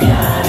God.